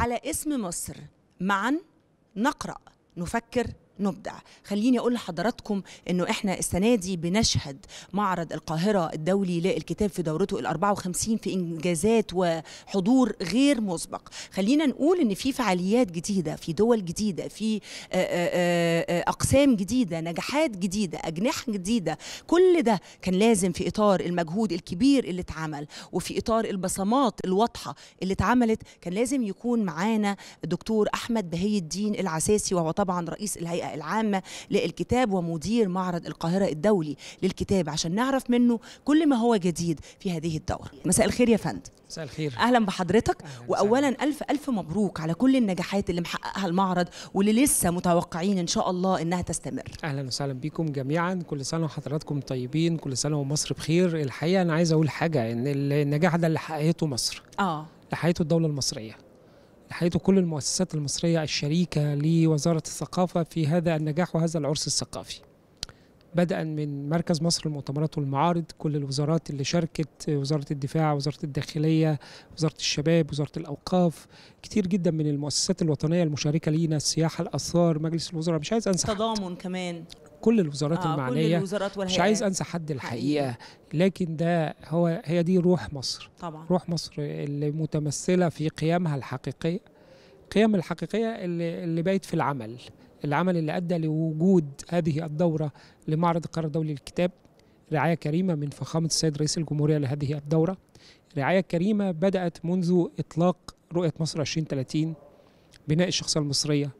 على اسم مصر. معا نقرأ نفكر نبدع خليني أقول لحضراتكم إنه إحنا السنة دي بنشهد معرض القاهرة الدولي للكتاب في دورته ال 54 في إنجازات وحضور غير مسبق. خلينا نقول إن في فعاليات جديدة في دول جديدة في أقسام جديدة نجاحات جديدة أجنحة جديدة. كل ده كان لازم في إطار المجهود الكبير اللي اتعمل وفي إطار البصمات الواضحة اللي اتعملت. كان لازم يكون معانا الدكتور أحمد بهي الدين العساسي وهو طبعا رئيس الهيئة العامة للكتاب ومدير معرض القاهرة الدولي للكتاب عشان نعرف منه كل ما هو جديد في هذه الدورة. مساء الخير يا فندم. مساء الخير. أهلا بحضرتك. أهلاً واولا ألف ألف مبروك على كل النجاحات اللي محققها المعرض واللي لسه متوقعين إن شاء الله إنها تستمر. أهلا وسهلا بيكم جميعا. كل سنة وحضراتكم طيبين. كل سنة ومصر بخير. الحقيقة أنا عايز أقول حاجة إن النجاح ده اللي حققته مصر. آه. اللي حققته الدولة المصرية. حققته كل المؤسسات المصرية الشريكة لوزارة الثقافة في هذا النجاح وهذا العرس الثقافي بدءا من مركز مصر للمؤتمرات والمعارض كل الوزارات اللي شاركت وزارة الدفاع وزارة الداخلية وزارة الشباب وزارة الأوقاف كتير جدا من المؤسسات الوطنية المشاركة لينا السياحه الآثار مجلس الوزراء مش عايز أنسى حد. تضامن كمان كل الوزارات آه كل المعنية. الوزارات والهيئات مش عايز أنسى حد الحقيقة. لكن ده هو هي دي روح مصر. طبعا. روح مصر اللي متمثلة في قيمها الحقيقية قيم الحقيقية اللي اللي بقت في العمل. العمل اللي أدى لوجود هذه الدورة لمعرض القاهره الدولي للكتاب رعاية كريمة من فخامة السيد رئيس الجمهورية لهذه الدورة. رعاية كريمة بدأت منذ إطلاق رؤية مصر 2030 بناء الشخصية المصرية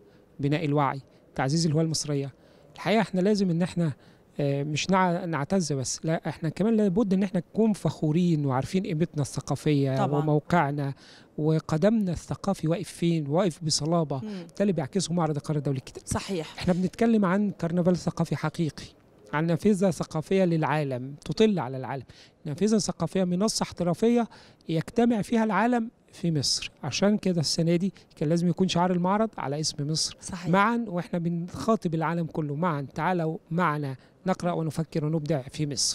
بناء الوعي تعزيز الهوية المصرية. الحقيقة إحنا لازم إن إحنا آه، مش نع- نعتز بس لا إحنا كمان لابد إن إحنا نكون فخورين وعارفين قيمتنا الثقافية طبعاً. وموقعنا وقدمنا الثقافي واقف فين واقف بصلابة. ده اللي بيعكسه معرض القاهره الدولي للكتاب صحيح إحنا بنتكلم عن كرنفال ثقافي حقيقي عن نافذة ثقافية للعالم تطل على العالم نافذة ثقافية منصة احترافية يجتمع فيها العالم في مصر. عشان كده السنة دي كان لازم يكون شعار المعرض على اسم مصر. صحيح. معا وإحنا بنخاطب العالم كله معا. تعالوا معنا نقرأ ونفكر ونبدع في مصر.